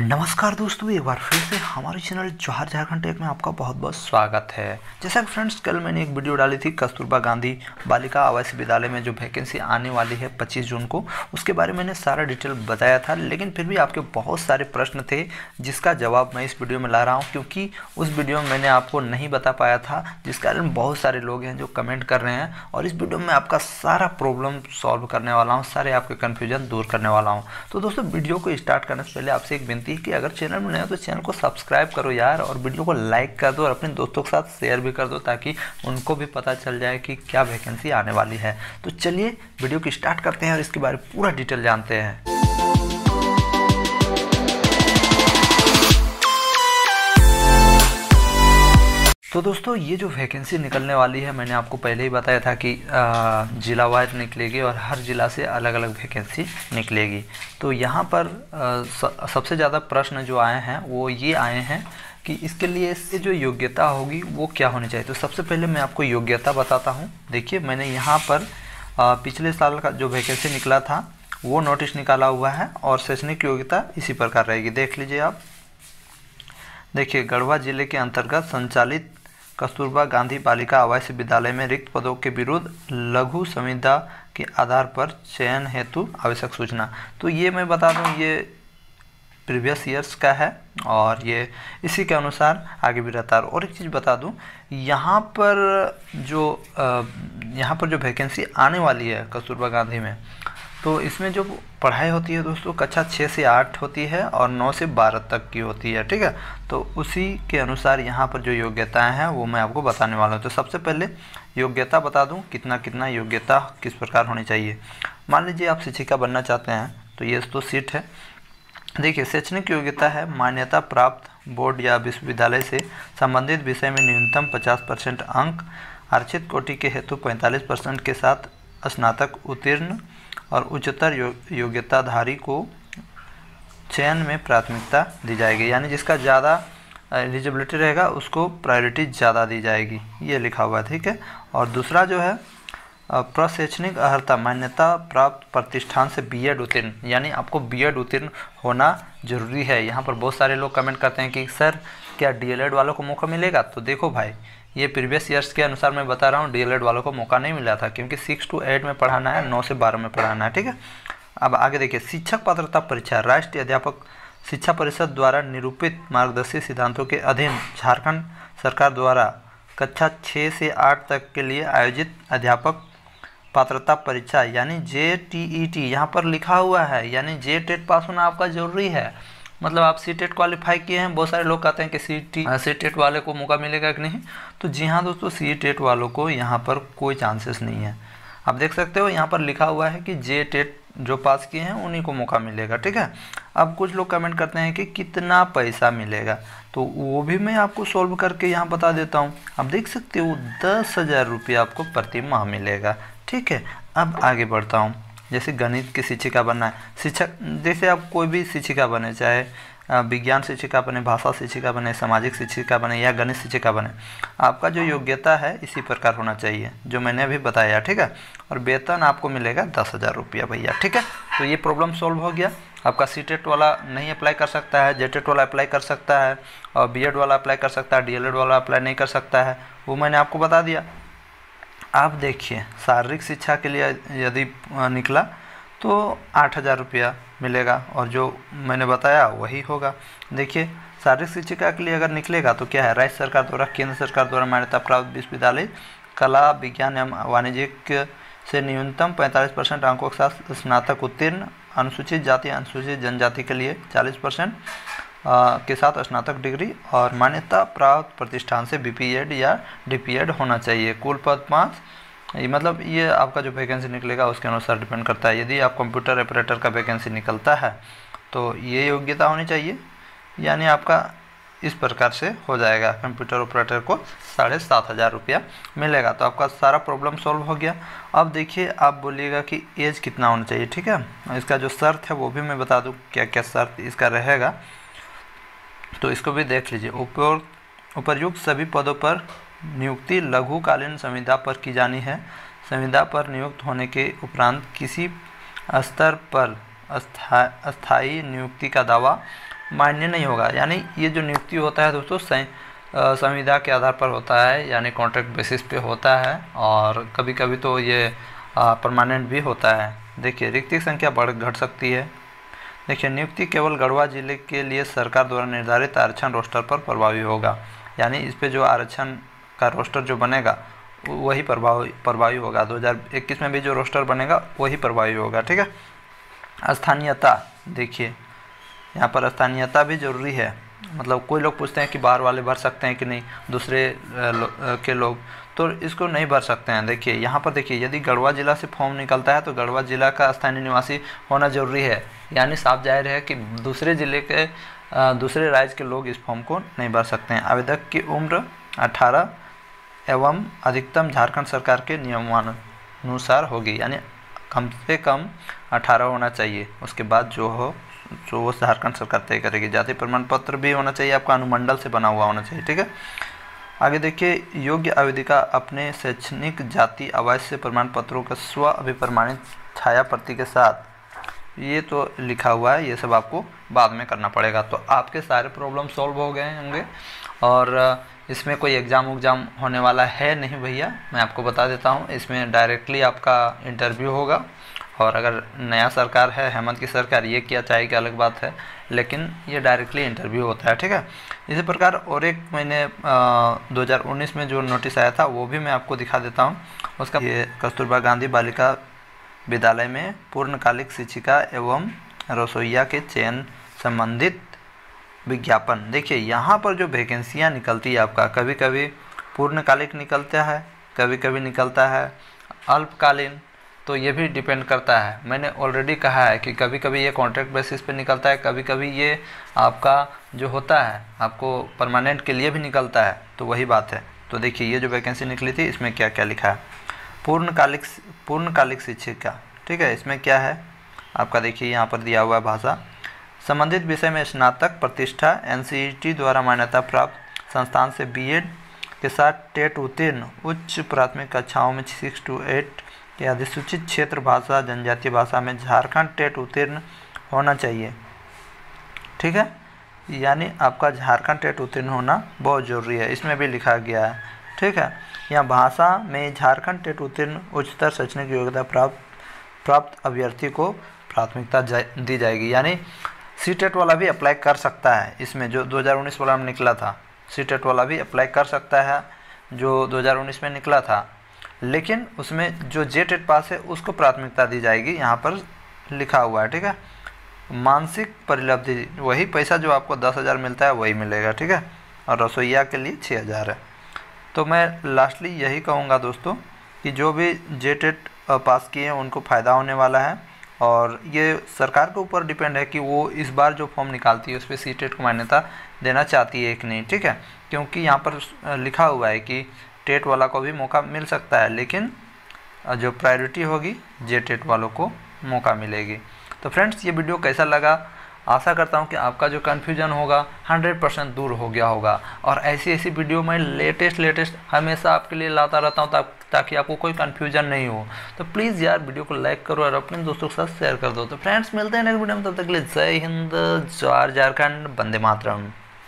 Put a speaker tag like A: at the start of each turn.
A: नमस्कार दोस्तों, एक बार फिर से हमारे चैनल जवाहर झारखंड टेक में आपका बहुत बहुत स्वागत है। जैसा कि फ्रेंड्स, कल मैंने एक वीडियो डाली थी कस्तूरबा गांधी बालिका आवासीय विद्यालय में जो वैकेंसी आने वाली है 25 जून को, उसके बारे में मैंने सारा डिटेल बताया था, लेकिन फिर भी आपके बहुत सारे प्रश्न थे, जिसका जवाब मैं इस वीडियो में ला रहा हूँ, क्योंकि उस वीडियो में मैंने आपको नहीं बता पाया था जिस कारण बहुत सारे लोग हैं जो कमेंट कर रहे हैं, और इस वीडियो में आपका सारा प्रॉब्लम सॉल्व करने वाला हूँ, सारे आपके कन्फ्यूज़न दूर करने वाला हूँ। तो दोस्तों, वीडियो को स्टार्ट करने से पहले आपसे एक विनती है कि अगर चैनल में नए हो तो चैनल को सब्सक्राइब करो यार और वीडियो को लाइक कर दो और अपने दोस्तों के साथ शेयर भी कर दो ताकि उनको भी पता चल जाए कि क्या वैकेंसी आने वाली है। तो चलिए वीडियो की स्टार्ट करते हैं और इसके बारे में पूरा डिटेल जानते हैं। तो दोस्तों ये जो वैकेंसी निकलने वाली है मैंने आपको पहले ही बताया था कि ज़िला वाइज निकलेगी और हर ज़िला से अलग अलग वैकेंसी निकलेगी। तो यहाँ पर आ, सबसे ज़्यादा प्रश्न जो आए हैं वो ये आए हैं कि इसके लिए इससे जो योग्यता होगी वो क्या होनी चाहिए? तो सबसे पहले मैं आपको योग्यता बताता हूँ। देखिए मैंने यहाँ पर आ, पिछले साल का जो वैकेंसी निकला था वो नोटिस निकाला हुआ है और शैक्षणिक योग्यता इसी प्रकार रहेगी। देख लीजिए आप। देखिए गढ़वा ज़िले के अंतर्गत संचालित कस्तूरबा गांधी बालिका आवासीय विद्यालय में रिक्त पदों के विरुद्ध लघु संविदा के आधार पर चयन हेतु आवश्यक सूचना। तो ये मैं बता दूँ, ये प्रीवियस ईयर्स का है और ये इसी के अनुसार आगे भी रहता है और एक चीज़ बता दूँ, यहाँ पर जो यहाँ पर जो वैकेंसी आने वाली है कस्तूरबा गांधी में तो इसमें जो पढ़ाई होती है दोस्तों, कक्षा छः से आठ होती है और नौ से बारह तक की होती है, ठीक है? तो उसी के अनुसार यहाँ पर जो योग्यताएँ हैं, वो मैं आपको बताने वाला हूँ। तो सबसे पहले योग्यता बता दूँ, कितना कितना योग्यता किस प्रकार होनी चाहिए। मान लीजिए आप शिक्षिका बनना चाहते हैं तो ये तो सीट है। देखिए, शैक्षणिक योग्यता है मान्यता प्राप्त बोर्ड या विश्वविद्यालय से संबंधित विषय में न्यूनतम पचास परसेंट अंक, आरक्षित कोटि के हेतु पैंतालीस परसेंट के साथ स्नातक उत्तीर्ण और उच्चतर योग्यताधारी को चयन में प्राथमिकता दी जाएगी। यानी जिसका ज़्यादा एलिजिबिलिटी रहेगा, उसको प्रायोरिटी ज़्यादा दी जाएगी। ये लिखा हुआ है, ठीक है? और दूसरा जो है प्रशैक्षणिक अर्हता, मान्यता प्राप्त प्रतिष्ठान से बीएड उत्तीर्ण। यानी आपको बीएड उत्तीर्ण होना ज़रूरी है। यहाँ पर बहुत सारे लोग कमेंट करते हैं कि, सर, क्या डीएलएड वालों को मौका मिलेगा? तो देखो भाई ये प्रीवियस ईयर्स के अनुसार मैं बता रहा हूँ डी वालों को मौका नहीं मिला था क्योंकि सिक्स टू एट में पढ़ाना है, नौ से बारह में पढ़ाना है, ठीक है? अब आगे देखिए, शिक्षक पात्रता परीक्षा, राष्ट्रीय अध्यापक शिक्षा परिषद द्वारा निरूपित मार्गदर्शी सिद्धांतों के अधीन झारखंड सरकार द्वारा कक्षा छः से आठ तक के लिए आयोजित अध्यापक पात्रता परीक्षा, यानी जे टी ई टी यहाँ पर लिखा हुआ है, यानी जे टेट पास होना आपका ज़रूरी है। मतलब आप सी टेट क्वालिफाई किए हैं, बहुत सारे लोग कहते हैं कि सी टी सी टेट वाले को मौका मिलेगा कि नहीं? तो जी हाँ दोस्तों सी टेट वालों को यहाँ पर कोई चांसेस नहीं है। आप देख सकते हो, यहाँ पर लिखा हुआ है कि जे टेट जो पास किए हैं, उन्हीं को मौका मिलेगा, ठीक है? अब कुछ लोग कमेंट करते हैं कि कितना पैसा मिलेगा? तो वो भी मैं आपको सॉल्व करके यहाँ बता देता हूँ। आप देख सकते हो, दस हज़ार रुपये आपको प्रति माह मिलेगा, ठीक है? अब आगे बढ़ता हूँ। जैसे गणित की शिक्षिका बनना है। शिक्षक, जैसे आप कोई भी शिक्षिका बने, चाहे विज्ञान शिक्षिका बने, भाषा शिक्षिका बने, सामाजिक शिक्षिका बने या गणित शिक्षिका बने, आपका जो योग्यता है इसी प्रकार होना चाहिए, जो मैंने अभी बताया, ठीक है? और वेतन आपको मिलेगा दस हज़ार रुपया भैया, ठीक है? तो ये प्रॉब्लम सॉल्व हो गया। आपका सी टेट वाला नहीं अप्लाई कर सकता है जे टेट वाला अप्लाई कर सकता है, और बी वाला अप्लाई कर सकता है डी वाला अप्लाई नहीं कर सकता है, वो मैंने आपको बता दिया। आप देखिए, शारीरिक शिक्षा के लिए यदि निकला तो आठ हज़ार रुपया मिलेगा और जो मैंने बताया वही होगा। देखिए, शारीरिक शिक्षिका के लिए अगर निकलेगा तो क्या है? राज्य सरकार द्वारा, केंद्र सरकार द्वारा मान्यता प्राप्त विश्वविद्यालय, कला, विज्ञान एवं वाणिज्यिक से न्यूनतम 45 परसेंट अंकों के साथ स्नातक उत्तीर्ण, अनुसूचित जाति, अनुसूचित जनजाति के लिए 40 परसेंट के साथ स्नातक डिग्री और मान्यता प्राप्त प्रतिष्ठान से बीपीएड या डीपीएड होना चाहिए। कुल पद पाँच। ये मतलब ये आपका जो वैकेंसी निकलेगा उसके अनुसार डिपेंड करता है। यदि आप कंप्यूटर ऑपरेटर का वैकेंसी निकलता है तो ये योग्यता होनी चाहिए। यानी आपका इस प्रकार से हो जाएगा। कंप्यूटर ऑपरेटर को साढ़े सात हज़ार रुपया मिलेगा। तो आपका सारा प्रॉब्लम सॉल्व हो गया। अब देखिए, आप बोलिएगा कि एज कितना होना चाहिए, ठीक है? इसका जो शर्त है वो भी मैं बता दूँ क्या क्या शर्त इसका रहेगा। तो इसको भी देख लीजिए। उपर, उपरयुक्त सभी पदों पर नियुक्ति लघुकालीन संविदा पर की जानी है। संविदा पर नियुक्त होने के उपरांत किसी स्तर पर अस्थायी नियुक्ति का दावा मान्य नहीं होगा। यानी ये जो नियुक्ति होता है दोस्तों संविदा के आधार पर होता है, यानी कॉन्ट्रैक्ट बेसिस पे होता है और कभी कभी तो ये परमानेंट भी होता है। देखिए, रिक्ति संख्या बढ़, घट सकती है। देखिए, नियुक्ति केवल गढ़वा ज़िले के लिए सरकार द्वारा निर्धारित आरक्षण रोस्टर पर प्रभावी होगा। यानी इस पर जो आरक्षण का रोस्टर जो बनेगा वही प्रभावी प्रभावी होगा। 2021 में भी जो रोस्टर बनेगा, वही प्रभावी होगा, ठीक है? स्थानीयता, देखिए, यहाँ पर स्थानीयता भी ज़रूरी है। मतलब कोई लोग पूछते हैं कि बाहर वाले भर सकते हैं कि नहीं, दूसरे के लोग तो इसको नहीं भर सकते हैं। देखिए, यहाँ पर देखिए, यदि गढ़वा ज़िला से फॉर्म निकलता है तो गढ़वा ज़िला का स्थानीय निवासी होना ज़रूरी है। यानी साफ़ ज़ाहिर है कि दूसरे ज़िले के दूसरे राज्य के लोग इस फॉर्म को नहीं भर सकते हैं। आवेदक की उम्र अठारह एवं अधिकतम झारखंड सरकार के नियमानुसार होगी, यानी कम से कम अठारह होना चाहिए। उसके बाद जो हो, जो वो झारखंड सरकार तय करेगी। जाति प्रमाण पत्र भी होना चाहिए, आपका अनुमंडल से बना हुआ होना चाहिए, ठीक है? आगे देखिए, योग्य आवेदिका अपने शैक्षणिक जाति अवश्य प्रमाण पत्रों का स्व अभिप्रमाणित छाया प्रति के साथ ये तो लिखा हुआ है, ये सब आपको बाद में करना पड़ेगा। तो आपके सारे प्रॉब्लम सॉल्व हो गए होंगे। और इसमें कोई एग्ज़ाम उग्ज़ाम होने वाला है नहीं भैया, मैं आपको बता देता हूँ। इसमें डायरेक्टली आपका इंटरव्यू होगा। और अगर नया सरकार है, हेमंत की सरकार, ये किया चाहेगी अलग बात है। लेकिन ये डायरेक्टली इंटरव्यू होता है, ठीक है? इसी प्रकार और एक मैंने हज़ार उन्नीस में जो नोटिस आया था, वो भी मैं आपको दिखा देता हूँ। उसका ये कस्तूरबा गांधी बालिका विद्यालय में पूर्णकालिक शिक्षिका एवं रसोईया के चयन संबंधित विज्ञापन। देखिए, यहाँ पर जो वैकेंसियाँ निकलती है आपका कभी कभी पूर्णकालिक निकलता है कभी कभी निकलता है अल्पकालीन तो ये भी डिपेंड करता है। मैंने ऑलरेडी कहा है कि कभी कभी ये कॉन्ट्रैक्ट बेसिस पे निकलता है कभी कभी ये आपका जो होता है, आपको परमानेंट के लिए भी निकलता है तो वही बात है। तो देखिए, ये जो वैकेंसी निकली थी, इसमें क्या क्या लिखा है? पूर्णकालिक पूर्णकालिक शिक्षिका ठीक है, इसमें क्या है? आपका देखिए, यहाँ पर दिया हुआ है भाषा। संबंधित विषय में स्नातक प्रतिष्ठा एन द्वारा मान्यता प्राप्त, संस्थान से बी के साथ टेट उत्तीर्ण, उच्च प्राथमिक कक्षाओं में सिक्स टू एट के अधिसूचित क्षेत्र भाषा, जनजातीय भाषा में झारखंड टेट उत्तीर्ण होना चाहिए। ठीक है? यानी आपका झारखंड टेट उत्तीर्ण होना बहुत ज़रूरी है। इसमें भी लिखा गया है। ठीक है? यहाँ भाषा में झारखंड टेट उत्तीर्ण उच्चतर शैक्षणिक योग्यता प्राप्त प्राप्त अभ्यर्थी को प्राथमिकता जा, दी जाएगी। यानी सी टेट वाला भी अप्लाई कर सकता है। इसमें जो 2019 वाला में निकला था सी टेट वाला भी अप्लाई कर सकता है जो 2019 में निकला था। लेकिन उसमें जो जे टेट पास है उसको प्राथमिकता दी जाएगी। यहाँ पर लिखा हुआ है ठीक है? मानसिक परिलब्धि वही पैसा जो आपको दस हज़ार मिलता है वही मिलेगा ठीक है? और रसोईया के लिए छः हज़ार है। तो मैं लास्टली यही कहूँगा दोस्तों कि जो भी जे टेट पास किए हैं, उनको फ़ायदा होने वाला है और ये सरकार के ऊपर डिपेंड है कि वो इस बार जो फॉर्म निकालती है, उस पर सी टेट को मान्यता देना चाहती है कि नहीं, ठीक है? क्योंकि यहाँ पर लिखा हुआ है कि टेट वाला को भी मौका मिल सकता है, लेकिन जो प्रायोरिटी होगी जे टेट वालों को मौका मिलेगी। तो फ्रेंड्स ये वीडियो कैसा लगा? आशा करता हूँ कि आपका जो कन्फ्यूज़न होगा 100 परसेंट दूर हो गया होगा। और ऐसी ऐसी वीडियो मैं लेटेस्ट लेटेस्ट हमेशा आपके लिए लाता रहता हूँ ताकि आपको कोई कन्फ्यूज़न नहीं हो। तो प्लीज़ यार वीडियो को लाइक करो और अपने दोस्तों के साथ शेयर कर दो। तो फ्रेंड्स मिलते हैं नेक्स्ट वीडियो में, तब तक के लिए जय हिंद जवार झारखंड बंदे मातरम।